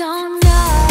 don't know.